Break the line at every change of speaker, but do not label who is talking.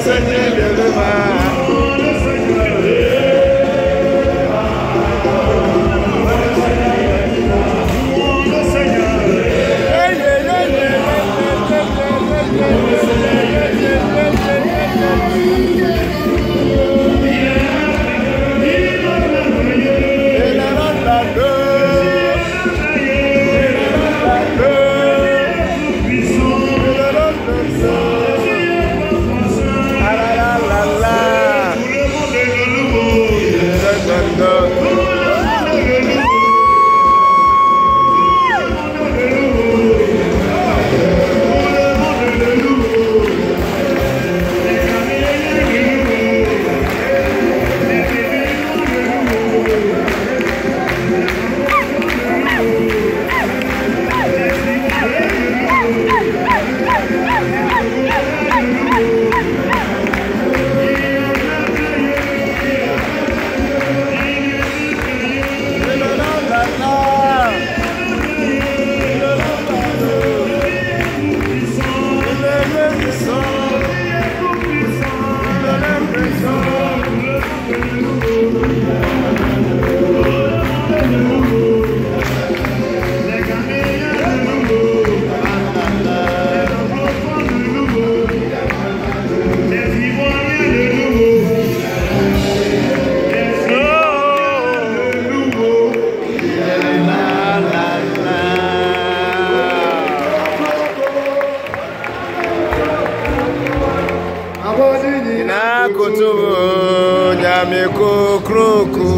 Yes, yes.
руку